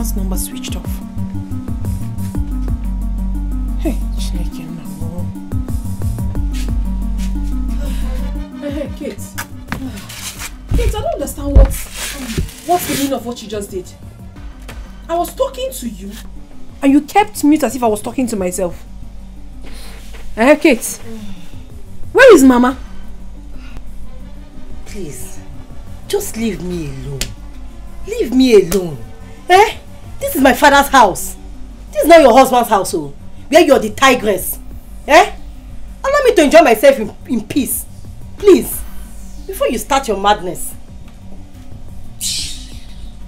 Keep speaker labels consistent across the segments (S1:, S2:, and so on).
S1: Mama's number switched off? Hey, Chineke no. Hey, hey, Kate. Kate, I don't understand what, what's the meaning of what you just did. I was talking to you, and you kept mute as if I was talking to myself. Hey, Kate. Where is Mama?
S2: Please, just leave me alone. Leave me alone. Eh? Is my father's house. This is not your husband's house, oh, where you're the tigress. Eh? Allow me to enjoy myself in, in peace. Please, before you start your madness.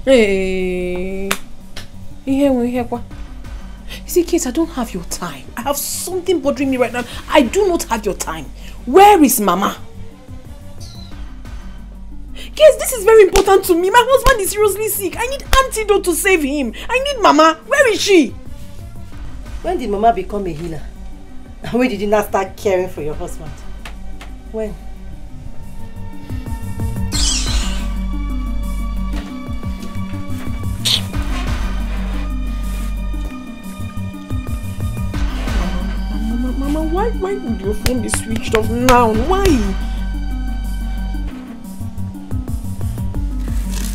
S1: Hey. Here we here what? See, Kate, I don't have your time. I have something bothering me right now. I do not have your time. Where is Mama? Kate, this is very important to me. My husband is seriously sick. I need antidote to save him. I need Mama. Where is she?
S2: When did Mama become a healer? And when did you not start caring for your husband? When?
S1: Mama, Mama, why, why would your phone be switched off now? Why?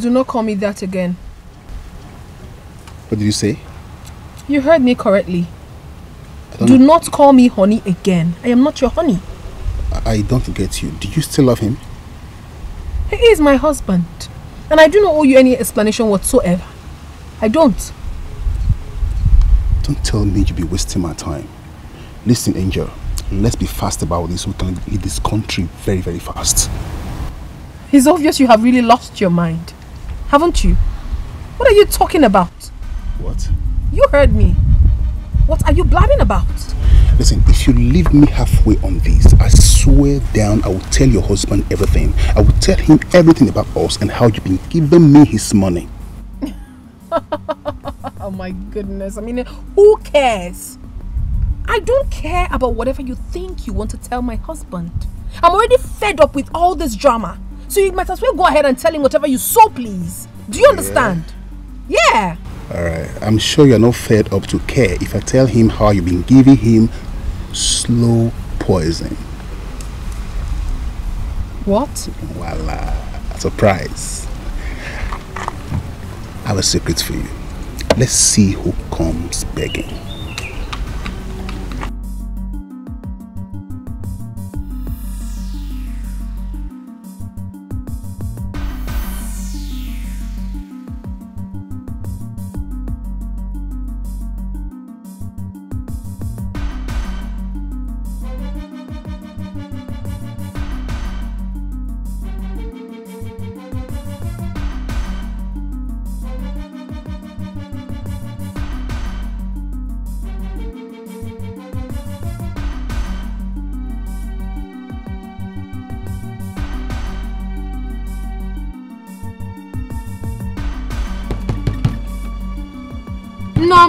S1: Please do not call me that again.
S3: What did you say?
S1: You heard me correctly.
S3: Don't,
S1: not call me honey again. I am not your honey.
S3: I I don't get you. Do you still love him?
S1: He is my husband. And I do not owe you any explanation whatsoever. I don't.
S3: Don't tell me you'll be wasting my time. Listen, Angel. Let's be fast about this. We can leave this country very, very fast.
S1: It's obvious you have really lost your mind. Haven't you? What are you talking about?
S3: What?
S1: You heard me. What are you blabbing about?
S3: Listen, if you leave me halfway on this, I swear down I will tell your husband everything. I will tell him everything about us and how you've been giving me his money.
S1: Oh my goodness. I mean, who cares? I don't care about whatever you think you want to tell my husband. I'm already fed up with all this drama. So you might as well go ahead and tell him whatever you so please. Do you understand? Yeah.
S3: Alright, I'm sure you're not fed up to care if I tell him how you've been giving him slow poison.
S1: What?
S3: Voila. Surprise. I have a secret for you. Let's see who comes begging.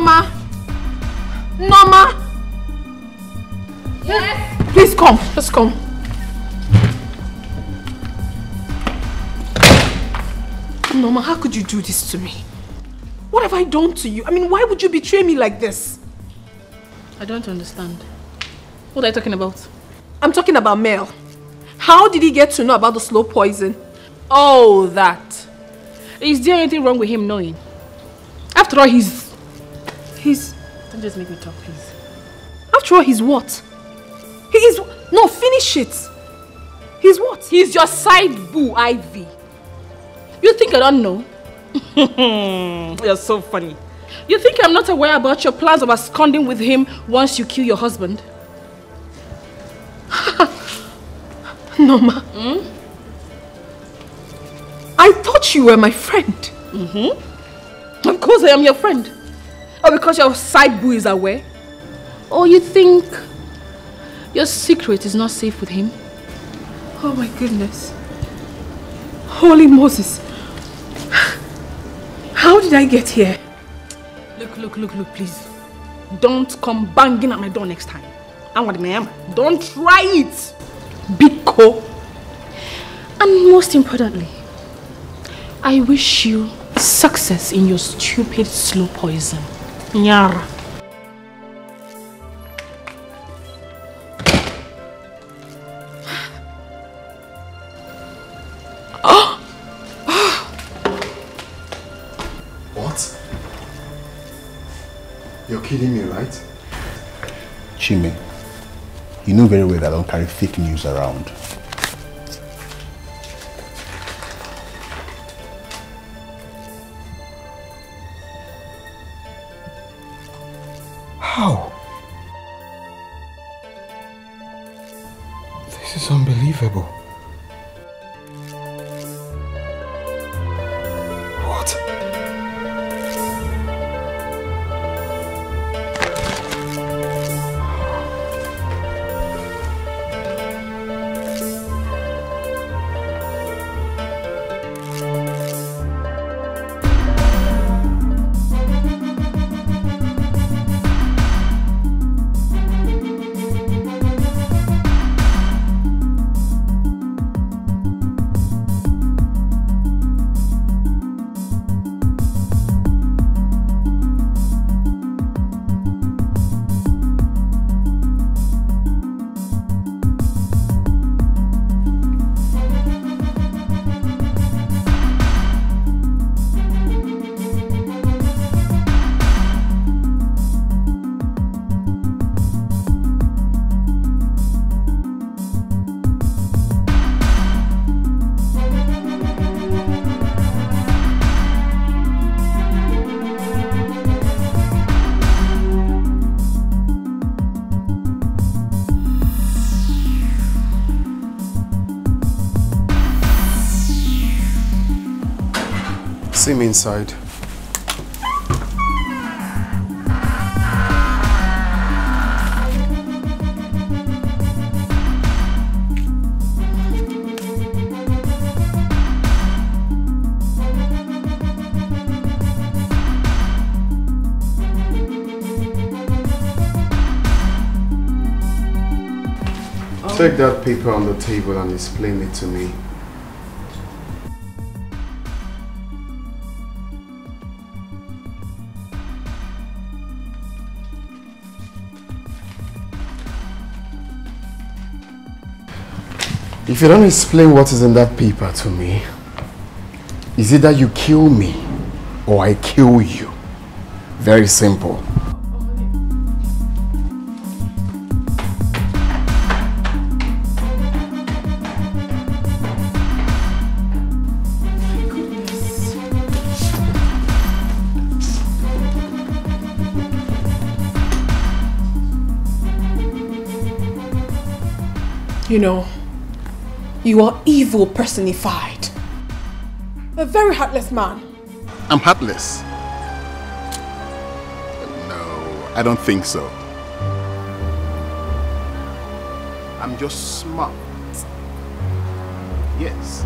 S1: Norma. Norma.
S4: Yes.
S1: Please come. Just come. Norma, how could you do this to me? What have I done to you? I mean, why would you betray me like this?
S4: I don't understand. What are you talking about?
S1: I'm talking about Mel. How did he get to know about the slow poison?
S4: Oh, that. Is there anything wrong with him knowing? After all, he's... Just make me talk, please.
S1: After all, he's what? He is... No, finish it. He's what?
S4: He's your side boo, Ivy. You think I don't know? You're so funny. You think I'm not aware about your plans of absconding with him once you kill your husband?
S1: Norma. Are I thought you were my friend.
S4: Mm-hmm. Of course I am your friend. Or because your side boo is aware. Or you think your secret is not safe with him?
S1: Oh my goodness. Holy Moses. How did I get here?
S4: Look, look, look, look, please. Don't come banging at my door next time. I'm what I am. Don't try it. Biko. And most importantly, I wish you success in your stupid slow poison. Nyara.
S3: What? You're kidding me, right? Chime, you know very well that I don't carry fake news around. Inside. Take that paper on the table and explain it to me. If you don't explain what is in that paper to me, is it that you kill me or I kill you? Very simple.
S1: You know, you are evil personified. A very heartless man.
S3: I'm heartless. No, I don't think so. I'm just smart. Yes.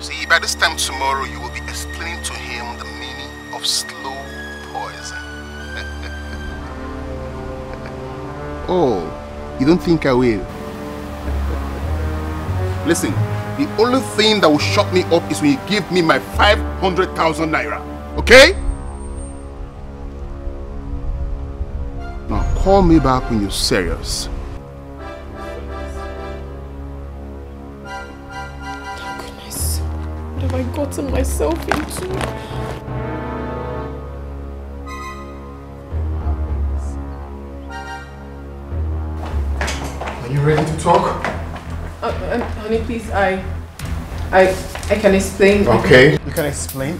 S3: See, by this time tomorrow, you will be explaining to him the meaning of slow poison. oh, you don't think I will? Listen, the only thing that will shut me up is when you give me my 500,000 naira. Okay? Now call me back when you're serious.
S1: Goodness. What have I gotten myself into?
S3: Are you ready to talk?
S1: Honey, please, I, I, I can explain.
S3: Okay. You can explain.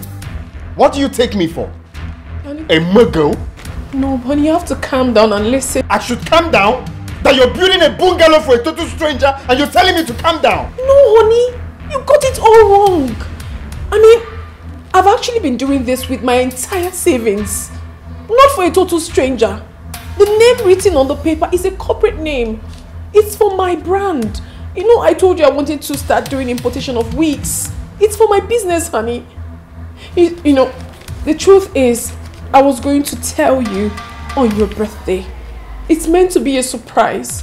S3: What do you take me for?
S1: Honey,
S3: A muggle?
S1: no, honey, you have to calm down and listen.
S3: I should calm down? That you're building a bungalow for a total stranger and you're telling me to calm down?
S1: No, honey. You got it all wrong. I mean, I've actually been doing this with my entire savings. Not for a total stranger. The name written on the paper is a corporate name. It's for my brand. You know, I told you I wanted to start doing importation of wigs. It's for my business, honey. You, you know, the truth is, I was going to tell you on your birthday. It's meant to be a surprise.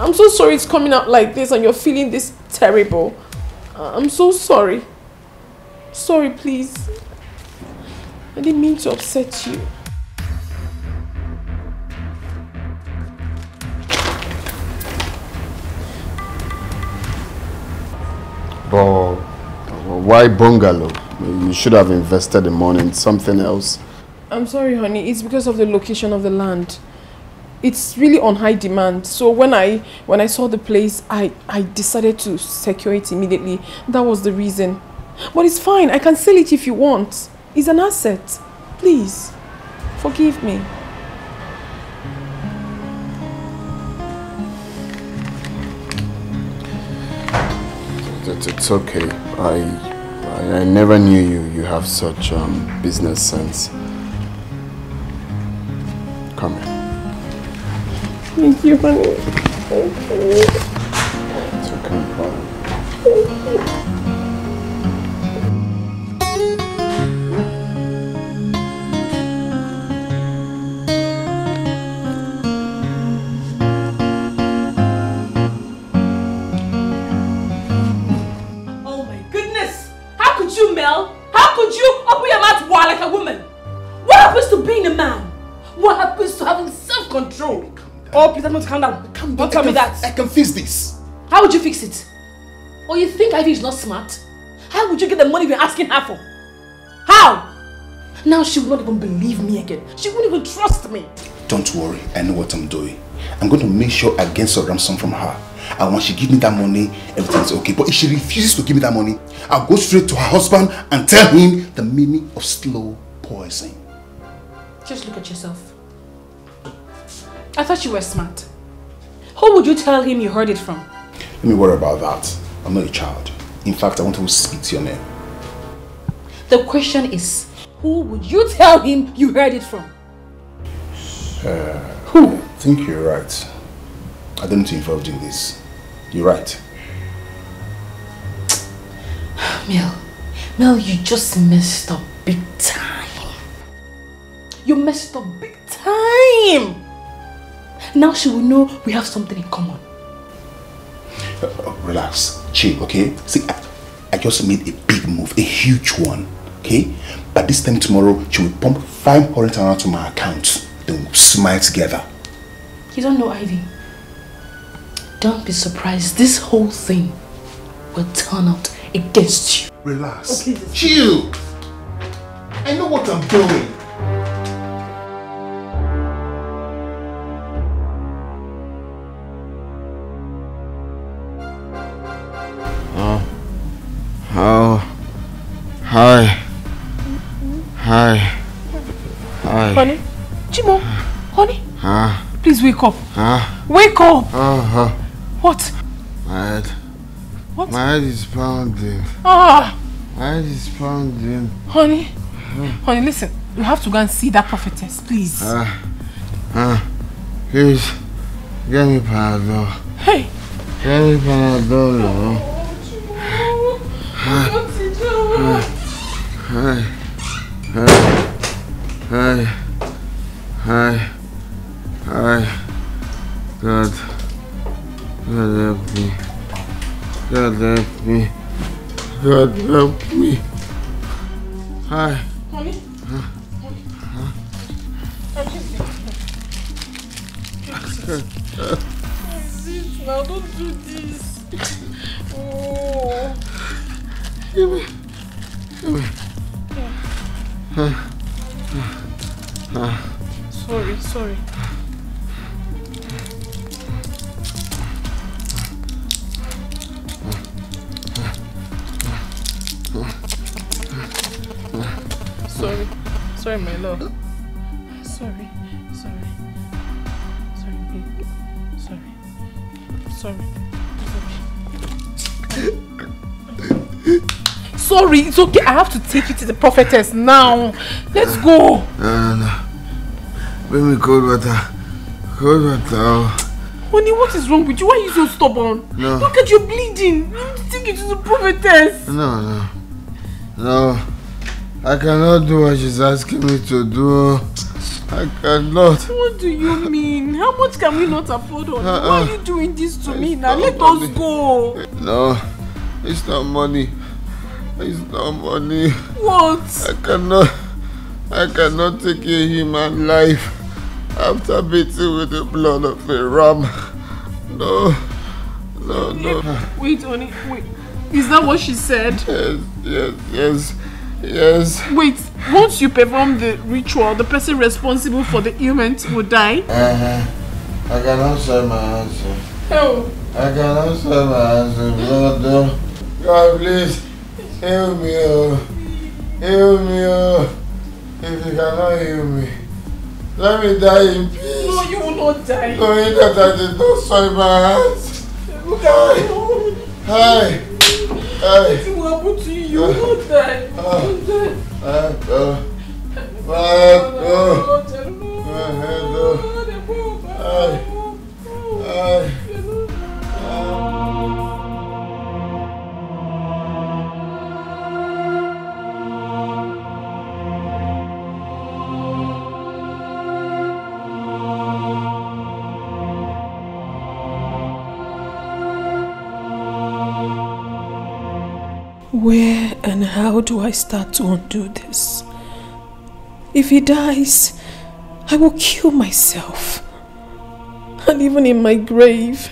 S1: I'm so sorry it's coming out like this and you're feeling this terrible. I'm so sorry. Sorry, please. I didn't mean to upset you.
S5: But why bungalow? You should have invested the money in something else.
S1: I'm sorry, honey. It's because of the location of the land. It's really on high demand. So when I when I saw the place, I, I decided to secure it immediately. That was the reason. But it's fine. I can sell it if you want. It's an asset. Please, forgive me.
S5: It's, it's okay. I, I, I never knew you. You have such um, business sense. Come here.
S1: Thank you, honey. Thank you.
S4: It? Or you think Ivy is not smart? How would you get the money you're asking her for? How? Now she will not even believe me again. She won't even trust me.
S3: Don't worry, I know what I'm doing. I'm going to make sure I get some ransom from her. And once she gives me that money, everything's okay. But if she refuses to give me that money, I'll go straight to her husband and tell him the meaning of slow poison.
S4: Just look at yourself. I thought you were smart. Who would you tell him you heard it from?
S3: Let me worry about that. I'm not a child. In fact, I want to speak to your name.
S4: The question is, who would you tell him you heard it from?
S3: Uh, who? I think you're right. I don't need to involved in this. You're right.
S4: Mel, Mel, you just messed up big time. You messed up big time. Now she will know we have something in common.
S3: Relax. Chill, okay? See, I, I just made a big move, a huge one, okay? But this time tomorrow, she will pump 500 to my account. Then we'll smile together.
S4: You don't know Ivy. Don't be surprised. This whole thing will turn out against you.
S3: Relax. Chill. I know what I'm doing.
S1: Wake up.
S5: Huh?
S1: Wake up!
S5: Uh-huh.
S1: What?
S5: My head.
S1: What?
S5: My head is pounding.
S1: Ah!
S5: My head is pounding.
S1: Honey? Honey, listen. You have to go and see that prophetess, please.
S5: Uh, uh, please, get me Panadol.
S1: hey!
S5: Get me Panadol, no. Hi. God
S1: Sorry. It's okay.
S4: Sorry, it's okay. I have to take you to the prophetess now. Let's go.
S6: No, no, no. Bring me cold water. Cold water.
S4: Honey, what is wrong with you? Why are you so stubborn?
S6: No.
S4: Look at you bleeding. You need to take you to the prophetess.
S6: No, no. No. I cannot do what she's asking me to do. I cannot.
S4: What do you mean? How much can we not afford? Honey?
S6: Uh-uh.
S4: Why are you doing this to me now? Let
S6: money.
S4: us go.
S6: No. It's not money. It's not money.
S4: What?
S6: I cannot. I cannot take a human life after beating with the blood of a ram. No. No, no.
S4: Wait, honey, wait. Is that what she said?
S6: Yes, yes, yes. Yes.
S4: Wait, once you perform the ritual, the person responsible for the ailment will die?
S6: Uh-huh. I cannot say my answer.
S4: Hell.
S6: I cannot say my answer, oh. God, please. Heal me, oh. Heal me, oh. If you cannot heal me, let me die in peace.
S4: No, you will not die.
S6: Knowing that I did not soil my hands.
S4: Look at.
S6: Hi. Hi.
S4: Nothing will happen to you. You not die. You will not die.
S6: Let go.
S1: Where and how do I start to undo this? If he dies, I will kill myself. And even in my grave,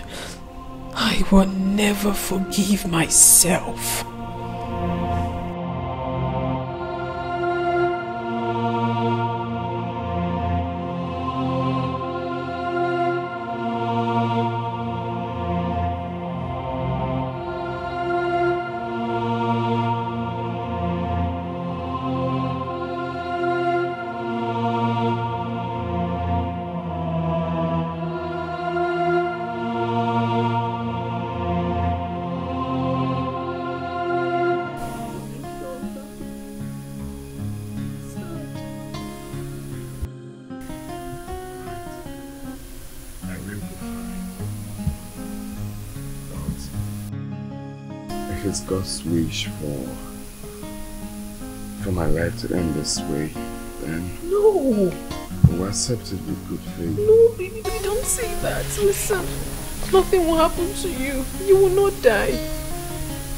S1: I will never forgive myself.
S5: But if it's God's wish for for my life to end this way, then
S1: No,
S5: we'll accept it with good faith.
S1: no, baby, baby, don't say that. Listen, nothing will happen to you. You will not die.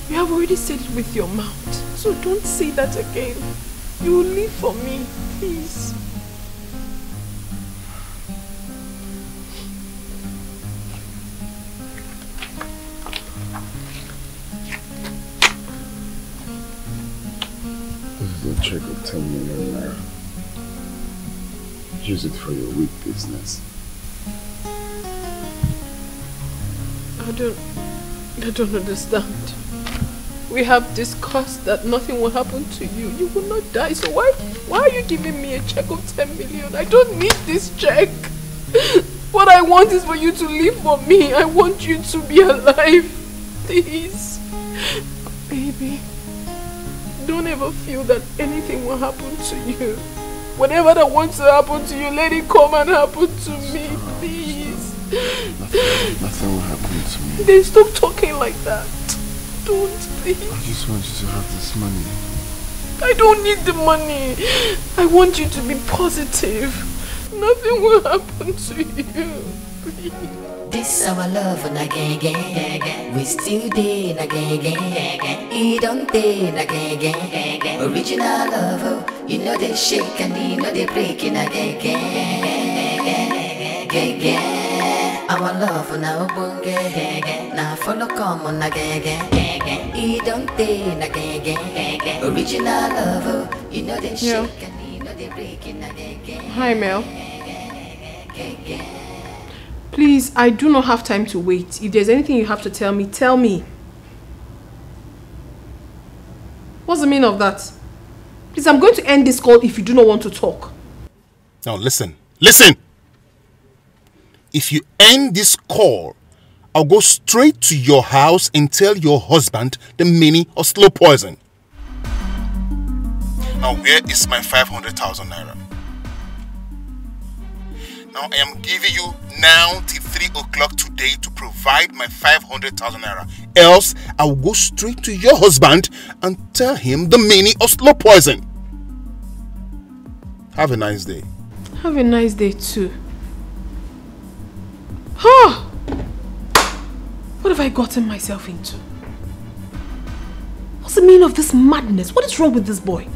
S1: You have already said it with your mouth. So don't say that again. You will live for me, please.
S5: Use it for your weak business.
S1: I don't, I don't understand. We have discussed that nothing will happen to you. You will not die. So why, why are you giving me a check of 10 million? I don't need this check. What I want is for you to live for me. I want you to be alive. Please. Baby. Don't ever feel that anything will happen to you. Whatever that wants to happen to you, let it come and happen to me, please.
S5: Nothing, nothing will happen to me.
S1: Then stop talking like that. Don't, please.
S5: I just want you to have this money.
S1: I don't need the money. I want you to be positive. Nothing will happen to you. Please.
S7: This our love na gang gang. We still dey na gang gang. He don't dey na gang gang. Original love, oh. you know they shake and you know they break in a gang gang. Gang gang. Our love na obonge. Na follow come na gang gang. He don't dey na gang gang. Original love, oh. you know they shake and you know they break in a gang gang.
S1: Hi, Mel. Please, I do not have time to wait. If there's anything you have to tell me, tell me. What's the meaning of that? Please, I'm going to end this call if you do not want to talk.
S3: Now listen, listen. If you end this call, I'll go straight to your house and tell your husband the meaning of slow poison. Now, where is my 500,000 naira? Now, I am giving you now till 3 o'clock today to provide my 500,000 naira. Else, I will go straight to your husband and tell him the meaning of slow poison. Have a nice day.
S1: Have a nice day too. Huh? What have I gotten myself into? What's the meaning of this madness? What is wrong with this boy?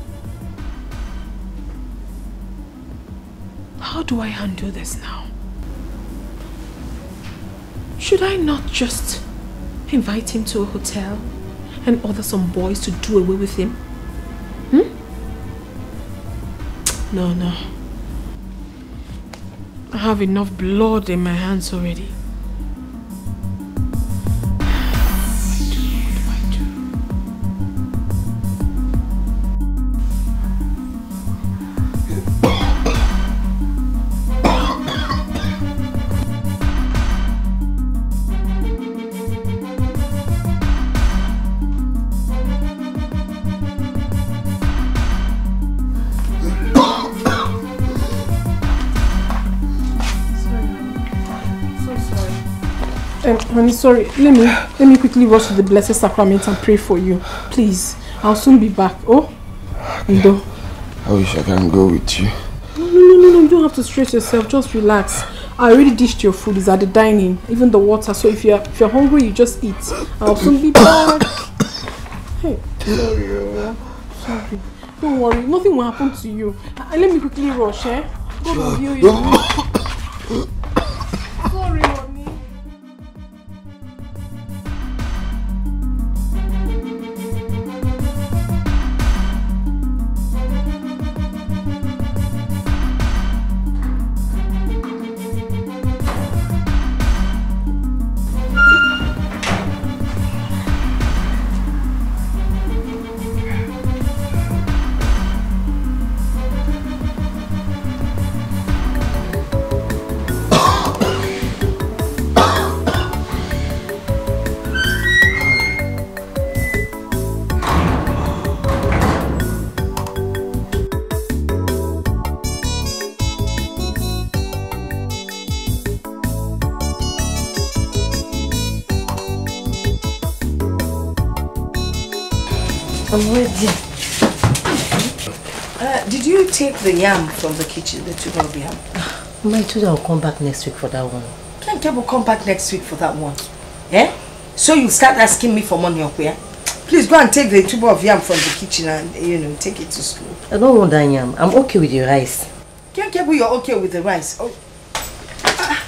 S1: How do I handle this now? Should I not just invite him to a hotel and order some boys to do away with him? Hmm? No, no. I have enough blood in my hands already. Honey, sorry. Let me let me quickly rush to the Blessed Sacrament and pray for you. Please. I'll soon be back. Oh? Ndo.
S5: I wish I can go with you.
S1: No, no, no, no, no. You don't have to stress yourself. Just relax. I already dished your food. It's at the dining. Even the water. So if you're if you're hungry, you just eat. I'll soon be back. Hey. Sorry. Sorry. Don't worry. Nothing will happen to you. Uh, let me quickly rush, eh? God will heal you.
S2: Uh, did you take the yam from the kitchen, the tuber of yam?
S8: My children will come back next week for that one.
S2: Can't will come back next week for that one. Eh? So you start asking me for money up here? Please go and take the tuber of yam from the kitchen and, you know, take it to school.
S8: I don't want that yam. I'm okay with the rice.
S2: Can't you're okay with the rice. Oh. Ah.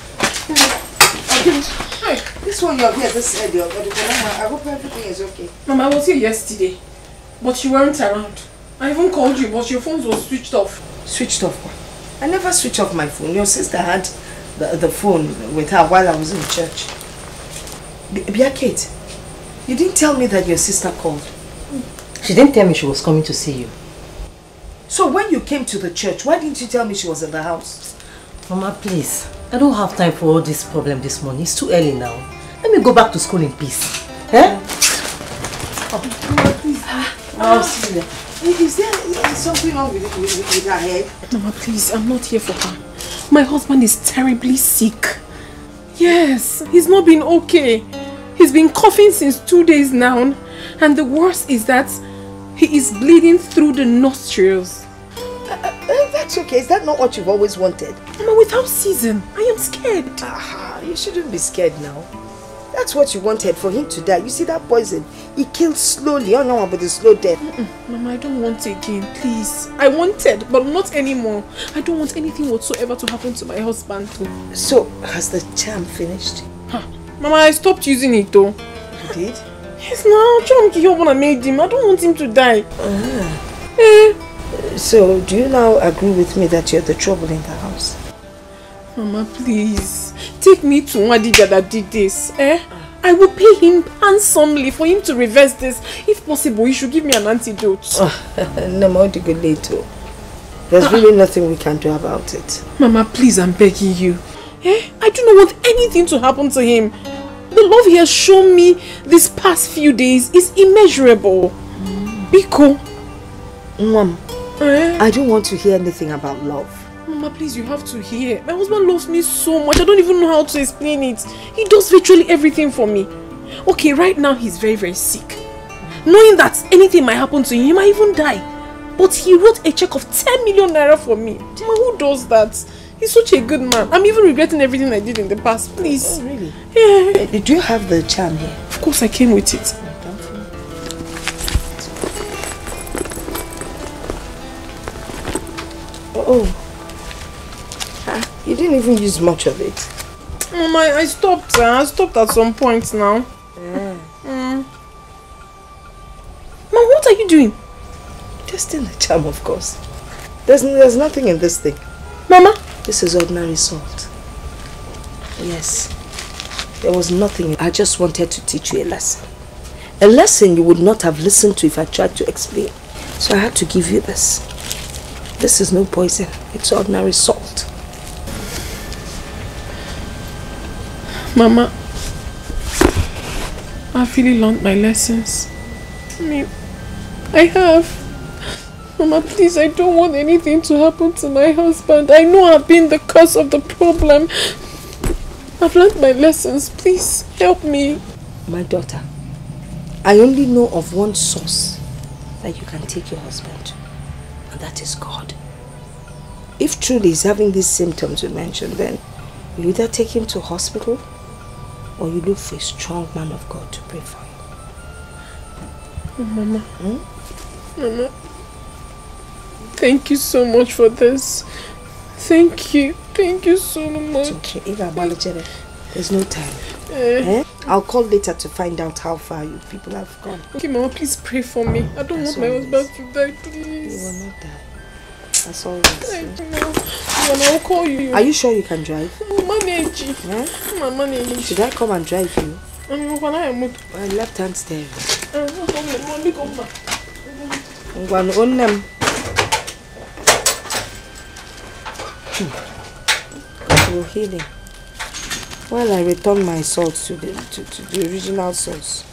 S2: I'll give it- Hey, this one you're here, this head, you're I hope everything is okay.
S1: Mama, I was here yesterday, but you weren't around. I even called you, but your phone was switched off.
S2: Switched off? I never switch off my phone. Your sister had the, the phone with her while I was in church. B- Bia Kate, you didn't tell me that your sister called.
S8: She didn't tell me she was coming to see you.
S2: So when you came to the church, why didn't you tell me she was in the house?
S8: Mama, please. I don't have time for all this problem this morning. It's too early now. Let me go back to school in peace. Eh?
S2: Oh, is there is something wrong with, with, with her head?
S1: Mama, please, I'm not here for her. My husband is terribly sick. Yes, he's not been okay. He's been coughing since two days now. And the worst is that he is bleeding through the nostrils.
S2: Uh, that's okay. Is that not what you've always wanted?
S1: Mama, without season, I am scared.
S2: Ah, you shouldn't be scared now. That's what you wanted, for him to die. You see that poison? He kills slowly. Oh no, but a slow death.
S1: Mama, I don't want it again, please. I wanted, but not anymore. I don't want anything whatsoever to happen to my husband.
S2: So, has the charm finished?
S1: Huh. Mama, I stopped using it though.
S2: You did?
S1: Yes, now. John Kiyobana made him. I don't want him to die.
S2: Ah.
S1: Eh.
S2: So, do you now agree with me that you're the trouble in the house?
S1: Mama, please. Take me to Wadija that did this. Eh? I will pay him handsomely for him to reverse this. If possible, you should give me an antidote.
S2: no more to go later. There's really nothing we can do about it.
S1: Mama, please, I'm begging you. Eh? I do not want anything to happen to him. The love he has shown me these past few days is immeasurable. Biko.
S2: Mom,
S1: Eh?
S2: I don't want to hear anything about love.
S1: Mama, please, you have to hear. My husband loves me so much. I don't even know how to explain it. He does virtually everything for me. Okay, right now he's very, very sick. Knowing that anything might happen to him, he might even die. But he wrote a check of 10 million naira for me. Mama, who does that? He's such a good man. I'm even regretting everything I did in the past. Please.
S2: Oh, Really?
S1: Yeah.
S2: Eh, did you have the charm here?
S1: Of course, I came with it.
S2: Oh. You didn't even use much of it.
S1: Mama, I I stopped. uh, I stopped at some point now. Mm. Mom, what are you doing?
S2: Testing the charm, of course. There's, there's nothing in this thing.
S1: Mama?
S2: This is ordinary salt. Yes. There was nothing. I just wanted to teach you a lesson. A lesson you would not have listened to if I tried to explain. So I had to give you this. This is no poison. It's ordinary salt.
S1: Mama, I've really learned my lessons. I mean, I have. Mama, please, I don't want anything to happen to my husband. I know I've been the cause of the problem. I've learned my lessons. Please, help me.
S2: My daughter, I only know of one source that you can take your husband to, and that is God. If truly he's having these symptoms we mentioned, then you either take him to hospital or you look for a strong man of God to pray for you.
S1: Oh, Mama. Mama. Thank you so much for this. Thank you. Thank you so much.
S2: It's Okay, there's no time.
S1: Eh.
S2: Eh? I'll call later to find out how far you people have gone.
S1: Okay, Mama, please pray for me. I don't
S2: That's
S1: want my husband to die,
S2: You
S1: please.
S2: will not die. That's all it is.
S1: I know. Mama, I'll call you.
S2: Are you sure you can drive?
S1: Manage.
S2: Eh?
S1: Mama, manage.
S2: Should I come and drive you?
S1: I'm going to move.
S2: Well, left hand steering.
S1: No problem. Mommy, come.
S2: Ngwan onem. Control healing. While I return my salt to the to, to the original source.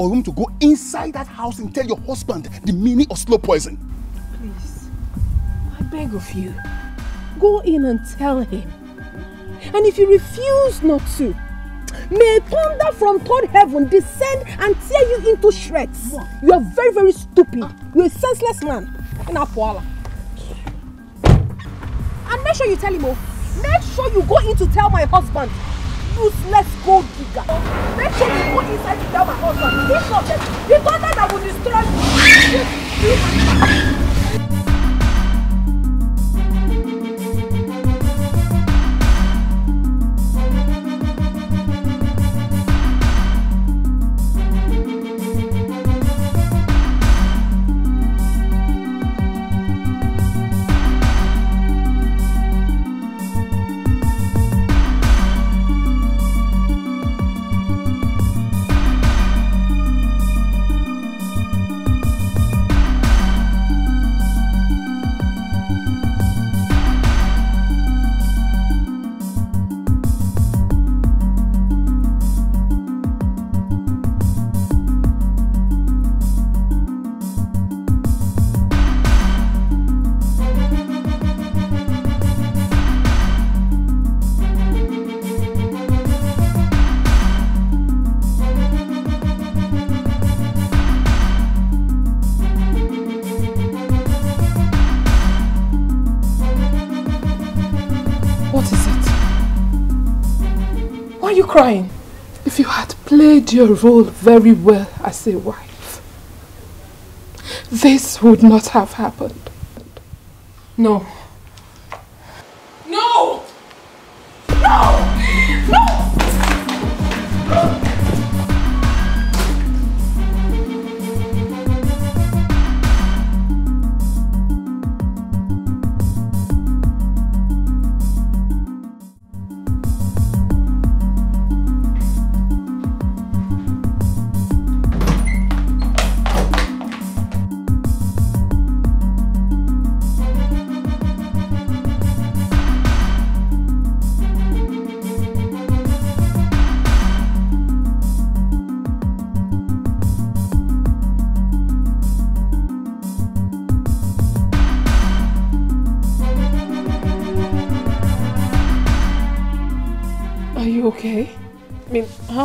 S3: Or you to go inside that house and tell your husband the meaning of slow poison?
S1: Please, I beg of you, go in and tell him. And if you refuse not to, may thunder from third heaven descend and tear you into shreds. You are very, very stupid. You're a senseless man. Inapuala. And make sure you tell him, oh, make sure you go in to tell my husband. Useless gold digger. Make sure you go inside to tell my husband. If not, the thunder that will destroy you. Crying?
S9: If you had played your role very well as a wife, this would not have happened.
S1: No. No!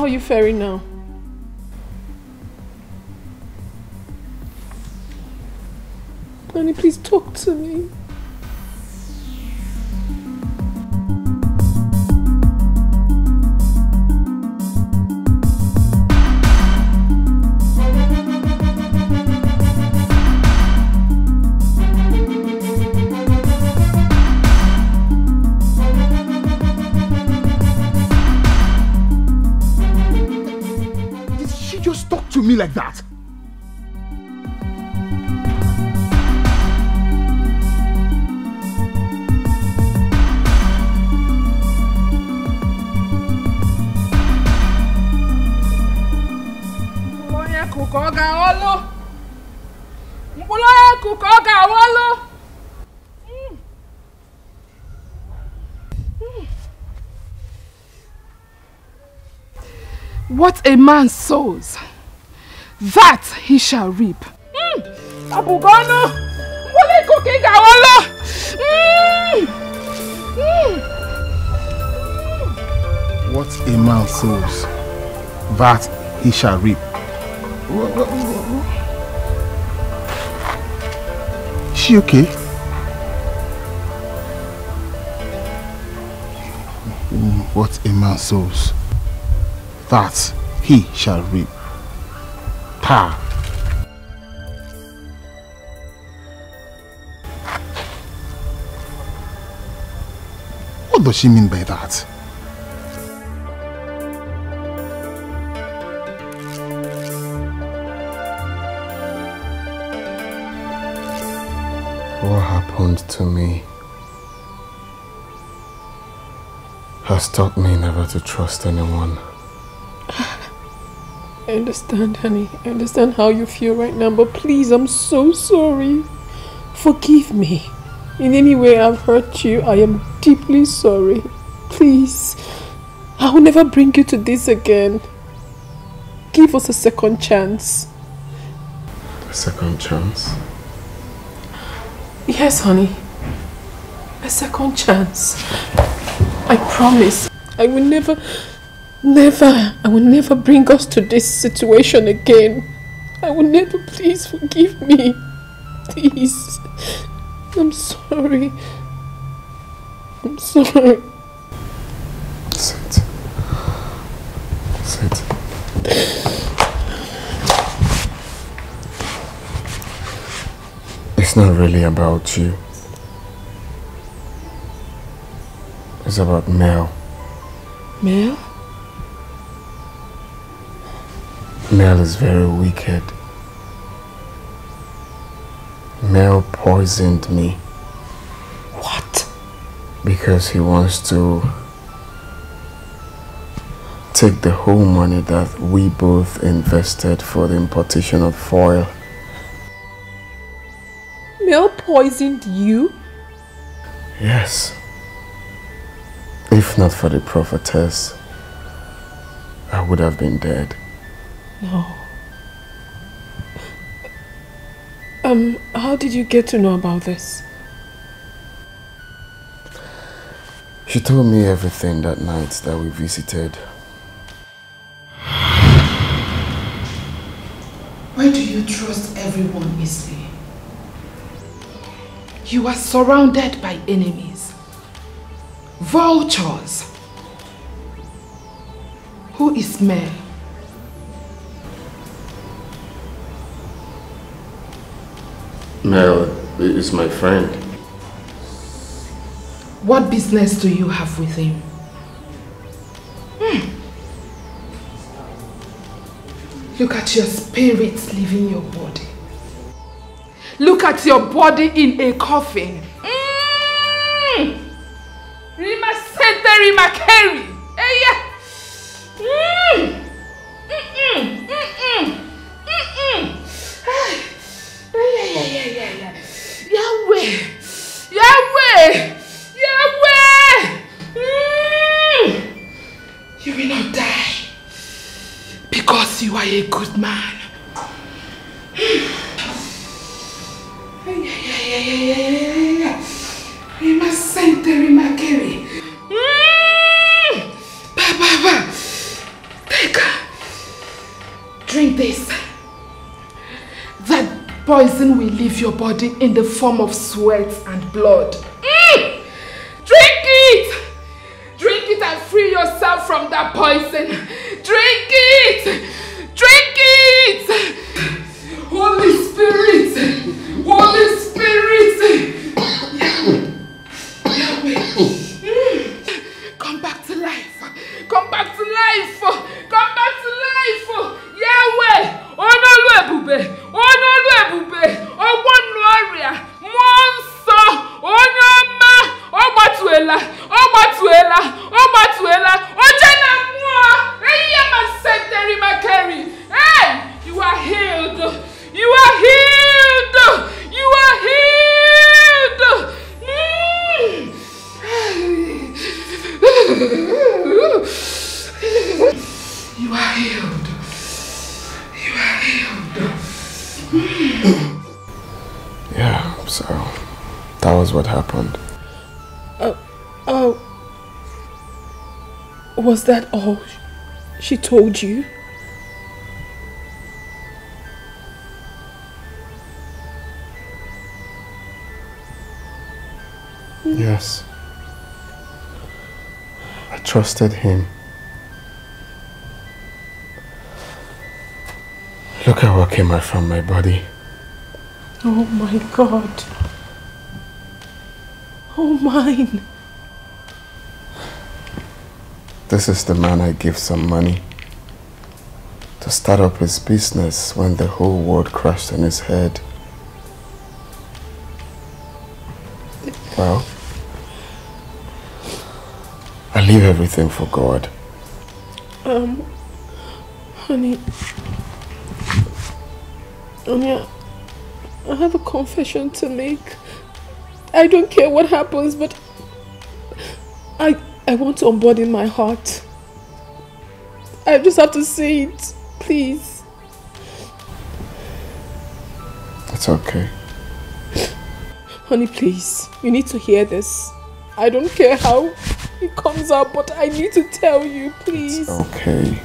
S1: How are you faring now? What a man sows, that he shall reap. Mkpụrụ ikuku ị ga-aghọlụ?
S3: What a man sows, that he shall reap. Is she okay? Mm, What a man sows, that he shall reap. Pa. What does she mean by that?
S5: What happened to me has taught me never to trust anyone.
S1: I understand, honey. I understand how you feel right now, but please, I'm so sorry. Forgive me. In any way I've hurt you, I am deeply sorry. Please, I will never bring you to this again. Give us a second chance.
S5: A second chance.
S1: Yes, honey. A second chance. I promise. I will never, never, I will never bring us to this situation again. I will never, please forgive me. Please. I'm sorry. I'm sorry.
S5: Sit. Sit. It's not really about you. It's about Mel.
S1: Mel?
S5: Mel is very wicked. Mel poisoned me.
S1: What?
S5: Because he wants to take the whole money that we both invested for the importation of foil.
S1: Mel poisoned you?
S5: Yes. If not for the prophetess, I would have been dead.
S1: No. Um, how did you get to know about this?
S5: She told me everything that night that we visited.
S10: Why do you trust everyone easily? You are surrounded by enemies, vultures. Who is Mel?
S5: Mel is my friend.
S10: What business do you have with him? Hmm. Look at your spirit leaving your body. Look at your body in a coffin. Hmm. Rima Sente Rima Kerry. Because you are a good man. Rima Sente Rima Kerry. Baba, take her. Drink this. That poison will leave your body in the form of sweat and blood. Mm! Drink it! Drink it and free yourself from that poison.
S5: Was
S1: that all she told you?
S5: Yes. I trusted him. Look at what came out from my body.
S1: Oh my god. Oh mine.
S5: This is the man I give some money to start up his business when the whole world crashed on his head. Well, I leave everything for God.
S1: Um, honey. Honey, I have a confession to make. I don't care what happens, but I want to unburden my heart. I just have to say it, please.
S5: It's okay.
S1: Honey, please, you need to hear this. I don't care how it comes out, but I need to tell you, please.
S5: It's Okay.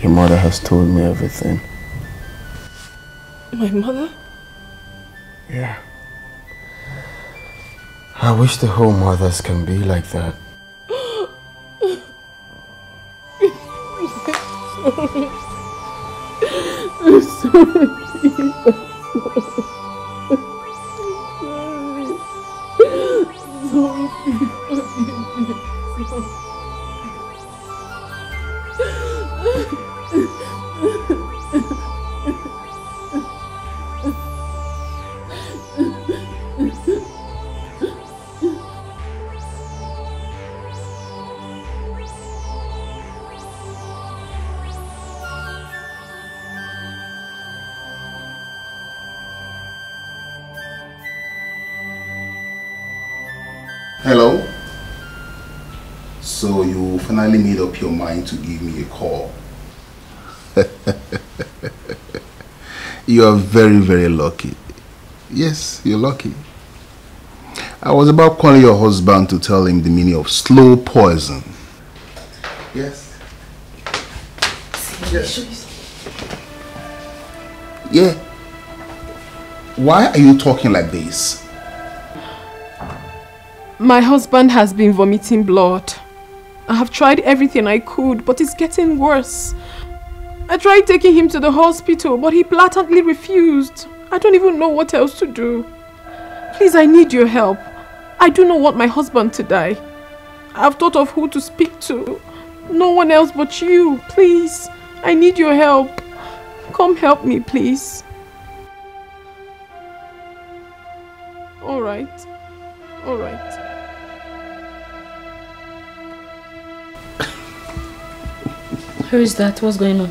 S5: Your mother has told me everything.
S1: My mother?
S5: Yeah. I wish the whole mothers can be like that.
S1: I'm sorry.
S3: Up your mind to give me a call. you are very, very lucky. Yes, you're lucky. I was about calling your husband to tell him the meaning of slow poison. Yes. Yes. Yeah. Why are you talking like this?
S1: My husband has been vomiting blood. I have tried everything I could, but it's getting worse. I tried taking him to the hospital, but he blatantly refused. I don't even know what else to do. Please, I need your help. I do not want my husband to die. I've thought of who to speak to. No one else but you, please.
S9: I need your help. Come help me, please. All right. All right.
S4: Who is that? What's going on?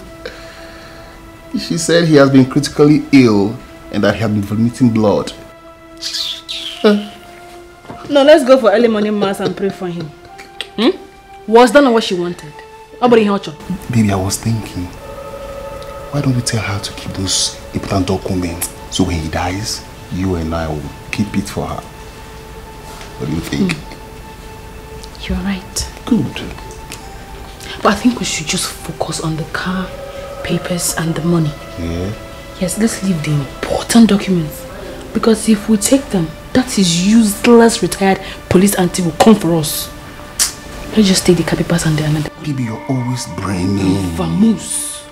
S3: She said he has been critically ill and that he has been vomiting blood.
S4: No, let's go for early morning mass and pray for him. Hmm? Was that not what she wanted? Nobody here, Ocho.
S3: Baby, I was thinking, why don't we tell her to keep those important documents so when he dies, you and I will keep it for her? What do you think?
S4: You're right.
S3: Good.
S4: But I think we should just focus on the car, papers, and the money.
S3: Yeah.
S4: Yes, let's leave the important documents. Because if we take them, that is useless retired police auntie will come for us. Let's just take the car papers and the another.
S3: Baby, you're always brainy.
S4: Vamoose.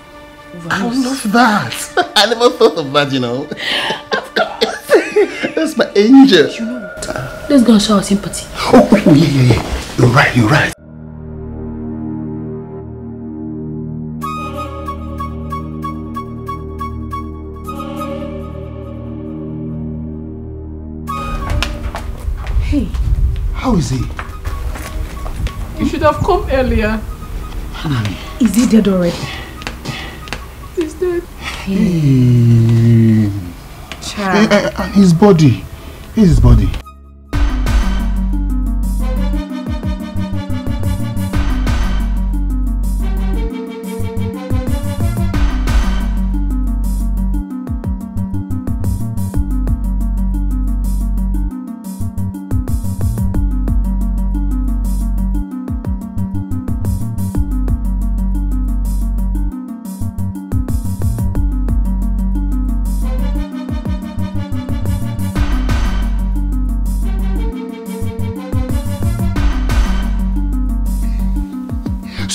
S3: I love that. I never thought of that, you know. Of course. That's my angel.
S4: You know what? Let's go and show our sympathy.
S3: Oh, yeah, yeah, yeah. You're right, you're right. How is he?
S9: You should have come earlier.
S4: is he dead already?
S9: He's dead.
S3: Hmm. Eh, eh, and his body. His body.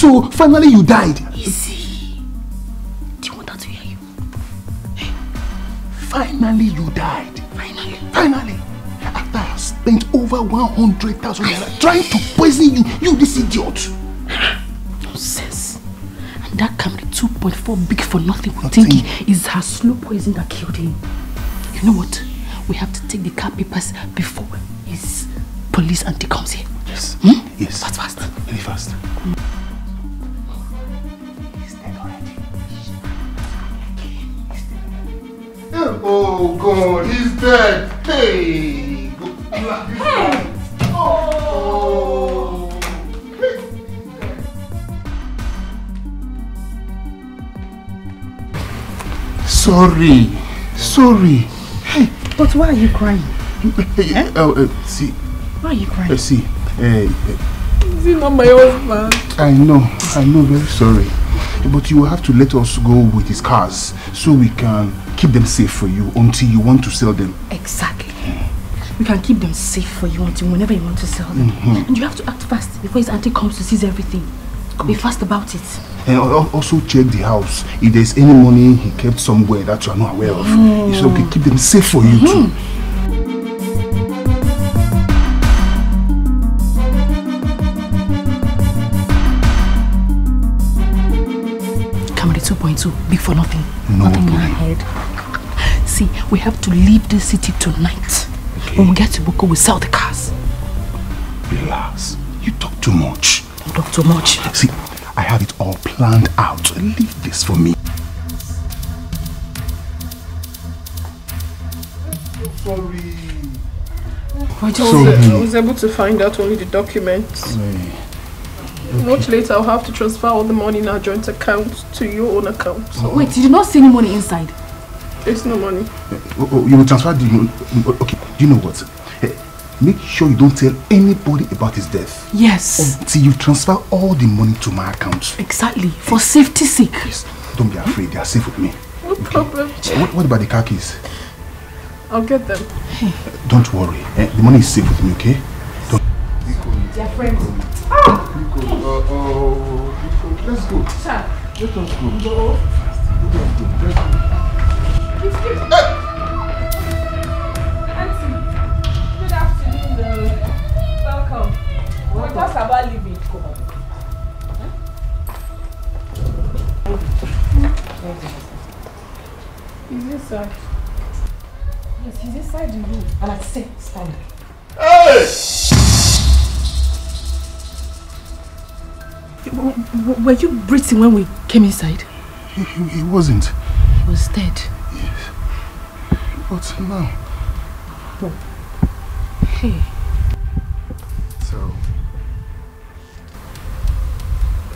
S3: So finally you died.
S4: Easy. Do you want her to hear you?
S3: Finally you died.
S4: Finally.
S3: Finally. After I spent over 100,000 naira trying to poison you, you this idiot.
S4: Nonsense. And that Camry 2.4 big for nothing we think is her slow poison that killed him. You know what? We have to take the car papers before his police auntie comes here.
S3: Yes.
S4: Hmm?
S3: Yes.
S4: Fast, fast.
S3: Very fast. Oh God, he's dead. Hey. Oh. Sorry. Sorry.
S4: Hey, But why are you crying?
S3: Hey, oh, uh, see,
S4: Why are you crying?
S3: uh, see. Uh, uh,
S9: Is he not my husband?
S3: I know, I know, very sorry. But you will have to let us go with his cars so we can keep them safe for you until you want to sell them.
S4: Exactly. We can keep them safe for you until whenever you want to sell them.
S3: Mhm.
S4: And you have to act fast before his auntie comes to seize everything. Be fast about it.
S3: And al- al- also check the house. If there's any money he kept somewhere that you are not aware of, it's okay. Keep them safe for you too.
S4: 2.2, big for nothing.
S3: No
S4: nothing in
S3: problem.
S4: our head. See, we have to leave the city tonight. When we get to Boko, we sell the cars.
S3: Relax. You talk too much.
S4: Don't talk too much.
S3: See, I have it all planned out. Leave this for me. Sorry.
S9: I, was,
S3: Sorry.
S9: I was able to find out only the documents. Much later, I'll have to transfer all the money in our joint account to your own account.
S4: Wait, did you did not see any money inside?
S9: There's no money.
S3: Oh, oh, you will transfer the. money. Okay, do you know what? Eh, Make sure you don't tell anybody about his death.
S4: Yes.
S3: Until you transfer all the money to my account.
S4: Exactly. For safety's sake.
S3: Yes. Don't be afraid. They are safe with me.
S9: No problem.
S3: Eh, What, what about the car keys?
S9: I'll get them.
S3: Don't worry. eh, The money is safe with me, okay? Don't.
S4: Dear friends.
S3: Oh, oh, let's go. Let us go.
S9: Good afternoon. Welcome. We're just about leaving.
S1: He's inside.
S4: Yes, he's inside the room.
S8: And I say, stand.
S11: W- Were you breathing when we came inside?
S3: He, he, he wasn't.
S11: He was dead. Yes.
S3: But now.
S11: Hey.
S5: So,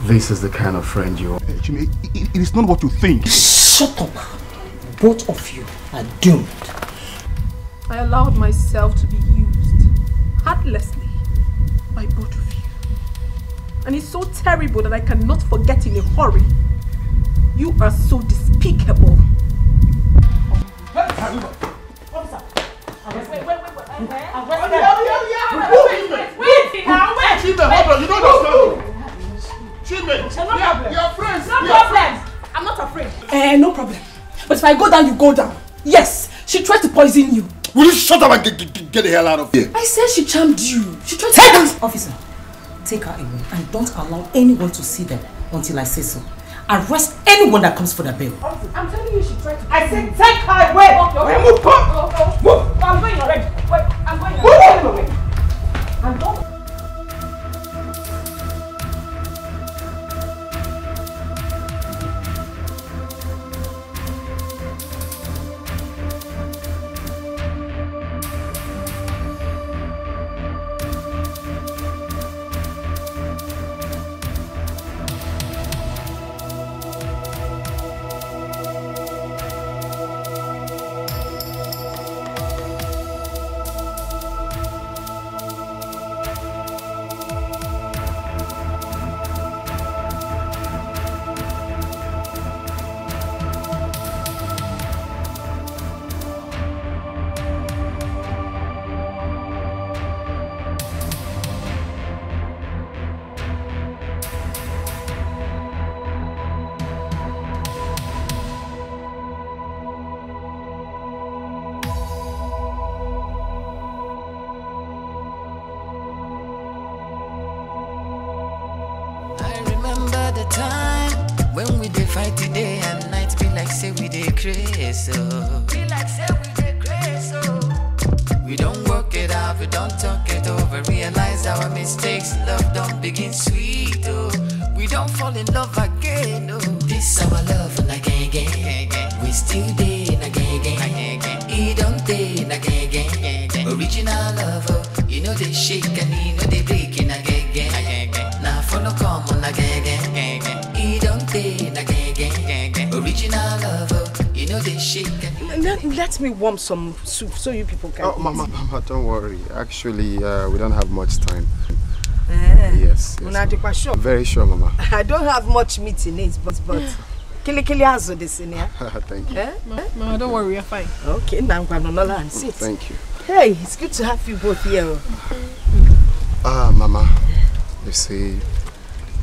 S5: this is the kind of friend you are.
S3: Jimmy, it, it is not what you think.
S8: Shut up. Both of you are doomed.
S1: I allowed myself to be used heartlessly by both of you. And it's so terrible that I cannot forget in a hurry. You are so despicable.
S3: Chime, hold on, you don't understand. Chime, we are, we are friends.
S4: No
S3: we are
S4: problem. I'm not afraid. Eh, no problem. But if I go down, you go down. Yes, she tried to poison you.
S3: Will you shut up and get, get, get the hell out of here?
S4: I said she charmed you. She tried
S8: Take
S4: to
S8: her! Officer, take her away and don't allow anyone to see them until I say so. Arrest anyone that comes for the bail.
S4: I'm telling you, she tried to.
S2: I said take her away.
S4: Okay, okay.
S2: Move, come.
S4: Oh, oh.
S2: Move.
S4: I'm going already.
S7: Don't fall in love again oh this our love and again again we still day and again again it don't day and again again original love oh. You know they shake and you know they break in again again now follow come on again again it don't day and again again original love oh. You know they shake and
S2: Let, let me warm some soup so you people can
S5: Oh,
S2: eat.
S5: Mama, Mama, don't worry. Actually, uh, we don't have much time.
S2: Eh.
S5: Yes, yes.
S2: Una dikwa sure.
S5: Very sure, Mama.
S2: I don't have much meat in it, but but kili kili azu this in here.
S5: Thank you.
S2: Eh?
S1: Ma, don't worry, we're fine.
S2: Okay, now I'm going to and sit.
S5: Thank you.
S2: Hey, it's good to have you both here.
S5: Ah, Mama, you see,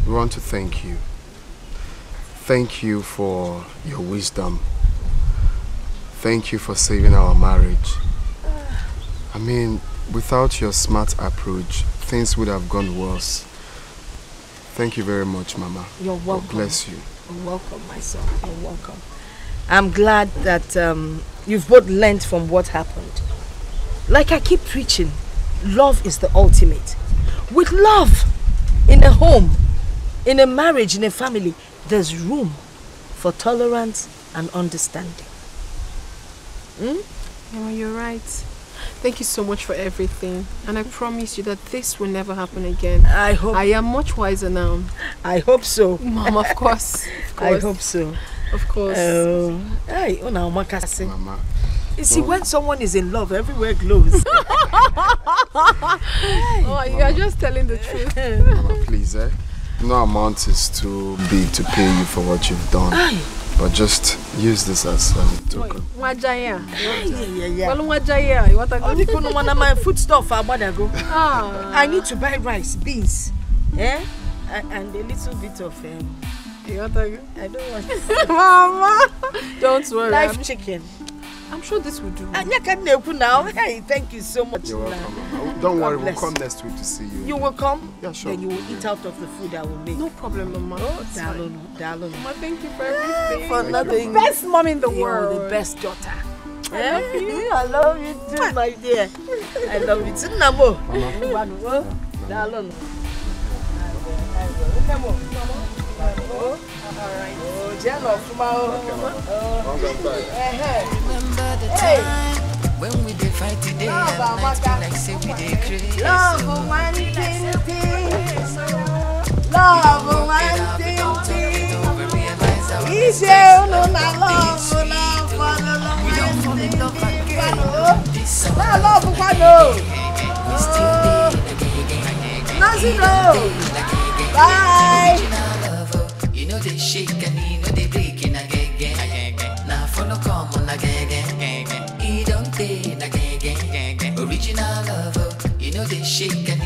S5: we want to thank you. Thank you for your wisdom. Thank you for saving our marriage. I mean, without your smart approach, things would have gone worse. Thank you very much, Mama.
S2: You're
S5: God
S2: welcome.
S5: bless you.
S2: You're welcome, my son. You're welcome. I'm glad that um, you've both learned from what happened. Like I keep preaching, love is the ultimate. With love, in a home, in a marriage, in a family, there's room for tolerance and understanding. Hmm?
S1: Emma, you're right. Thank you so much for everything. And I promise you that this will never happen again.
S2: I hope.
S1: I am much wiser now.
S2: I hope so.
S1: Mom, of course. Of course.
S2: I hope so.
S1: Of course.
S2: Oh, hey, una umakase.
S5: Mama.
S2: You see, when someone is in love, everywhere glows.
S1: oh, you are just telling the truth.
S5: Mama, please, eh? No amount is too big to pay you for what you've done.
S2: Aye.
S5: But just use this as a token.
S1: Mwajaya.
S2: yeah, yeah, yeah.
S1: Well, mwajaya. You want to
S2: the kuno mana my food stuff, I wanna go.
S1: Ah.
S2: I need to buy rice, beans, eh, and, and a little bit of um,
S1: You want to
S2: I don't want
S1: Mama. Don't worry.
S2: live
S1: I'm-
S2: chicken.
S1: I'm sure this will do.
S2: Now. Hey, thank you so much.
S5: You're welcome. Mama. Don't worry, we'll come next week to see you.
S2: You will come?
S5: Yeah, sure.
S2: Then you will eat out of the food I will make.
S1: No problem, Mama.
S2: Oh, darling, darling.
S1: Mama, thank you for everything.
S2: For
S1: You're
S2: nothing.
S1: the best mom in the
S2: You're
S1: world.
S2: the best daughter.
S1: I love you.
S2: I love you too, my dear. I love you too, Namo. Namo. Darling. Namo. Oh, jẹ́ lọ fún ma o.
S7: Remember the time when we dey fight today and night like say we dey crazy.
S2: Love one thing thing. Love one thing thing. Iṣẹ́ unu na love na follow love one thing thing. Na love kwano. Nothing no. Bye.
S7: Know they shake and you know they break in a gang Now follow come on a gang He don't pay na gang Original love, oh. you know they shake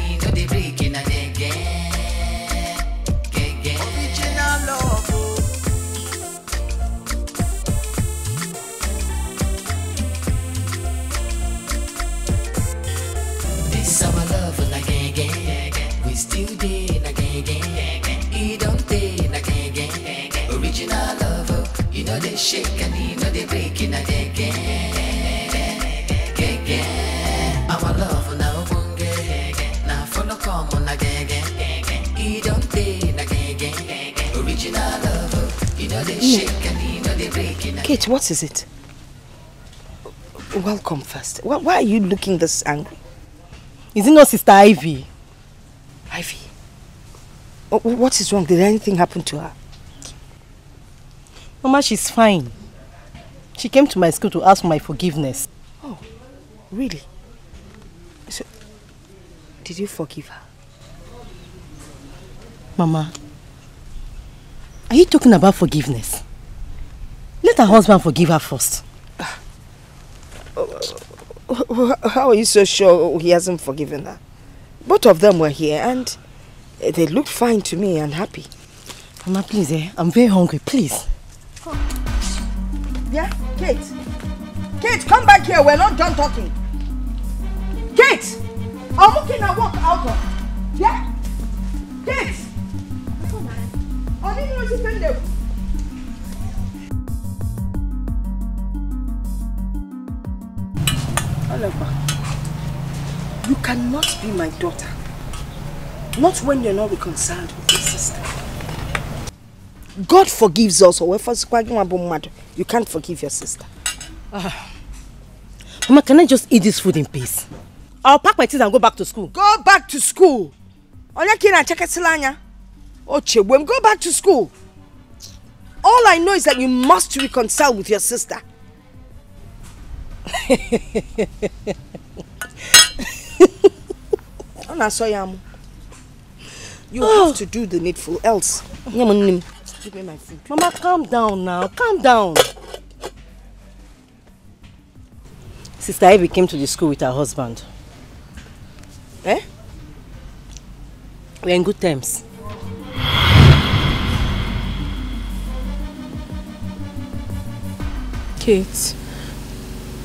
S7: shake and you know they break in a gang gang. Gang gang. Our love na obonge. Na follow come on na gang gang. He don't pay na gang gang. Original love, you know they shake and you know they break in a
S2: Kate, what is it? Welcome first. Why, are you looking this angry?
S8: Is it not Sister Ivy?
S2: Ivy. Wh- wh- What is wrong? Did anything happen to her?
S8: Mama, she's fine. She came to my school to ask for my forgiveness.
S2: Oh, really? So, did you forgive her?
S8: Mama, are you talking about forgiveness? Let her husband forgive her first.
S2: How are you so sure he hasn't forgiven her? Both of them were here and they looked fine to me and happy.
S8: Mama, please, eh? I'm very hungry, please.
S2: Yeah, Kate. Kate, come back here. We're not done talking. Kate! I'm looking at walk out of. Yeah? Kate! I didn't know you spend there. Oliver, you cannot be my daughter. Not when you're not reconciled with your sister. God forgives us. or if You can't forgive your sister. Ah.
S8: Mama, can I just eat this food in peace? I'll pack my things and go back to school.
S2: Go back to school. Onye ka ị na-achakasịla anya? Go back to school. All I know is that you must reconcile with your sister. Amụ. You have to do the needful else. Give me my food.
S8: Mama, calm down now. Calm down. Sister Ivy came to the school with her husband.
S2: Eh?
S8: We're in good terms.
S1: Kate.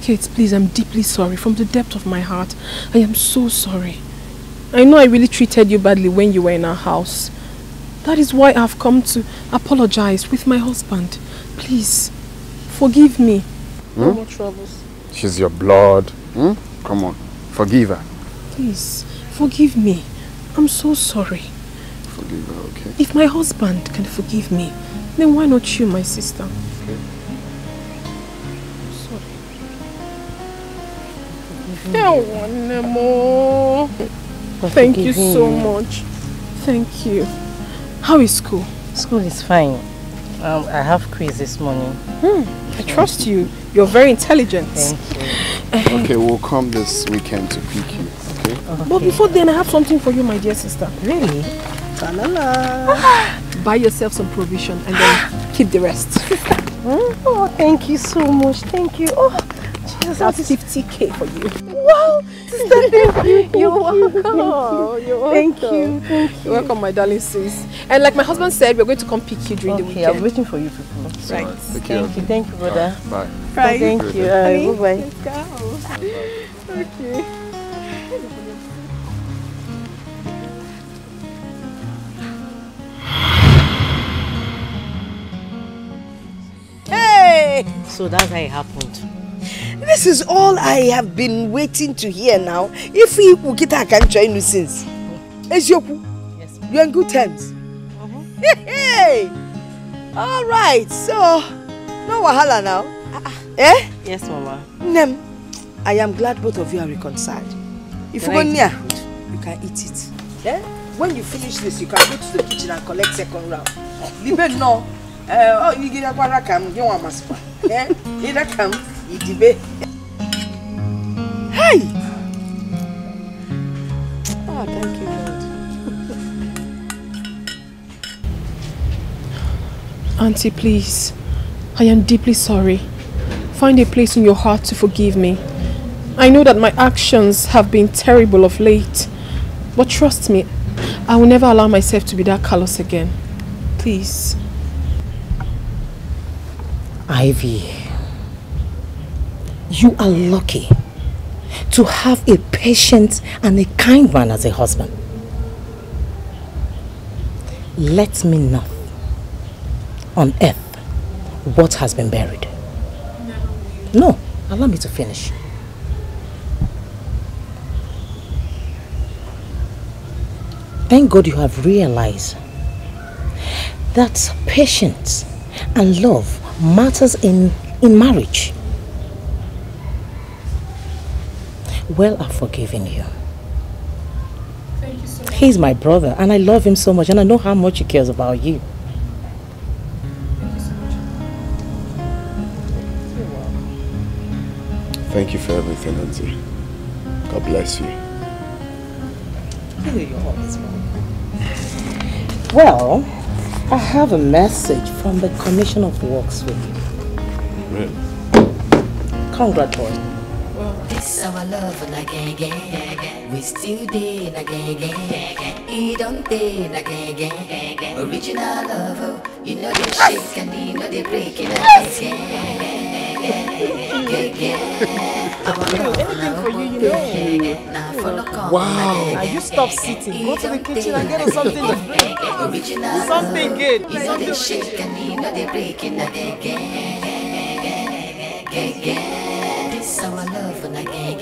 S1: Kate, please, I'm deeply sorry. From the depth of my heart, I am so sorry. I know I really treated you badly when you were in our house. That is why I've come to apologize with my husband. Please, forgive me. No
S5: Hmm?
S1: more troubles.
S5: She's your blood. Hmm? Come on, forgive her.
S1: Please, forgive me. I'm so sorry.
S5: Forgive her, okay?
S1: If my husband can forgive me, then why not you, my sister?
S5: Okay.
S1: I want them more. Thank you so much. Thank you. How is school?
S8: School is fine. Um, I have quiz this morning.
S1: Hmm, I trust you. You're very intelligent.
S8: Thank you.
S5: Okay, we'll come this weekend to pick you, okay?
S1: But before then, I have something for you, my dear sister.
S8: Really? -la -la.
S1: Buy yourself some provision and then keep the rest.
S8: Oh, thank you so much. Thank you. Oh, Jesus,
S1: That's
S8: that is
S1: 50k for you.
S8: Wow, sister, thank you.
S1: You're welcome. You're
S8: Thank you. Thank you.
S1: You're welcome, my darling sis. And like my husband said, we're going to come pick you during the
S12: Okay,
S1: weekend.
S12: I'm waiting for you people.
S1: Right.
S5: Take care.
S12: Thank you, thank you, brother.
S5: Bye.
S1: Right.
S12: Thank you.
S1: Honey,
S12: Uh, bye bye.
S1: let's go. Okay.
S2: Hey!
S12: So that's how it happened.
S2: This is all I have been waiting to hear now. If we Ukita can join you since. Ezioku,
S12: Yes.
S2: you're in good terms. Hey! All right, so no wahala now. Eh?
S12: Yes, Mama.
S2: Nem, I am glad both of you are reconciled. If you go near, you can eat it. Eh? When you finish this, you can go to the kitchen and collect second round. Libe no. Eh, oh, you get a quarakam, you want maspa. Eh? Ida come, you dibe. Hey! Oh, thank you, Lord.
S1: Auntie, please. I am deeply sorry. Find a place in your heart to forgive me. I know that my actions have been terrible of late. But trust me, I will never allow myself to be that callous again. Please.
S8: Ivy, you are lucky to have a patient and a kind man as a husband. Let me know on earth what has been buried. No, allow me to finish. Thank God you have realized that patience and love matters in, in marriage. Well, I've forgiven you.
S1: Thank you so much.
S8: He's my brother and I love him so much and I know how much he cares about you.
S1: Thank you so much.
S5: Thank you for everything, Auntie. God bless you.
S8: Well, I have a message from the Commission of Works for you.
S5: Really?
S8: Congratulations.
S7: This our love na gang gang. We still dey na gang gang. E don't dey na gang gang. Original love, oh. you know they shake and you know they break it up gang. Gang gang.
S12: Anything for you, you know.
S7: Now follow come.
S5: Wow.
S12: Now you stop sitting. Go to the kitchen and get us something to drink.
S7: Original
S12: Something good.
S7: You know they shake and you know they break it up gang gang. Gang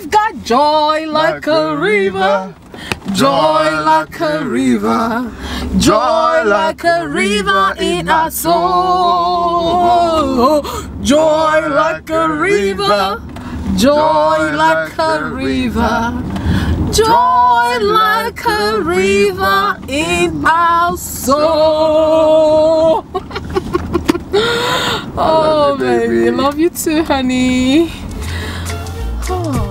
S1: We've got joy like a river. Joy like a river, joy like a river in our soul. Joy like a river, joy like a river, joy like a river in our soul. oh, baby, love you too, honey. Oh.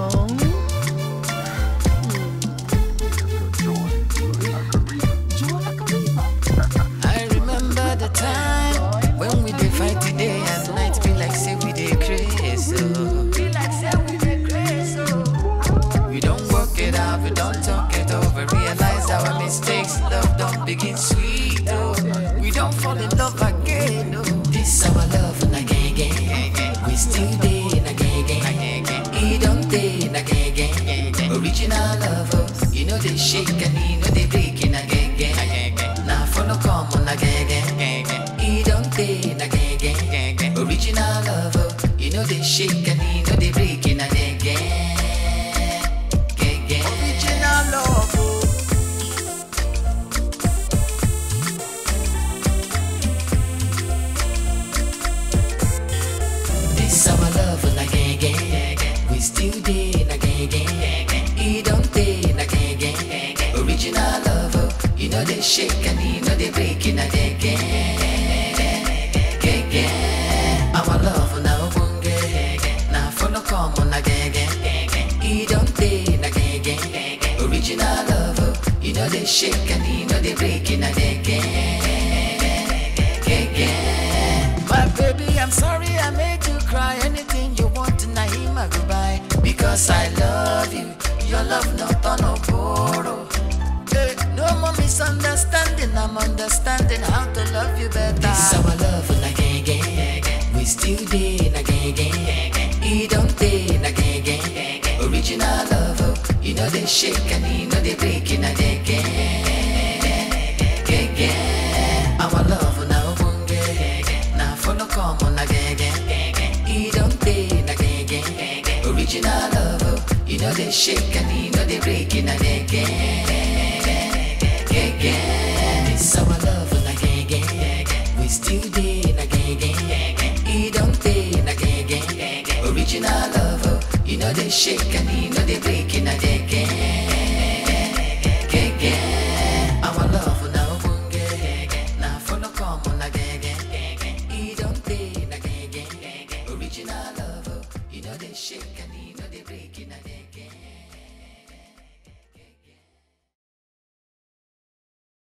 S7: Original love, you know they shake you know they break in a gang gang. Now follow come on a gang. He don't day na gang. Original love, you know they shake they shake and you know they break in again. My baby, I'm sorry I made you cry. Anything you want my goodbye. Because I love you. Your love not on a borrow. No more misunderstanding. I'm understanding how to love you better. This our love break in again, again. Our love now, bunge. Now follow come on again. He don't did again. Original love, you know they shake and you know they break in again.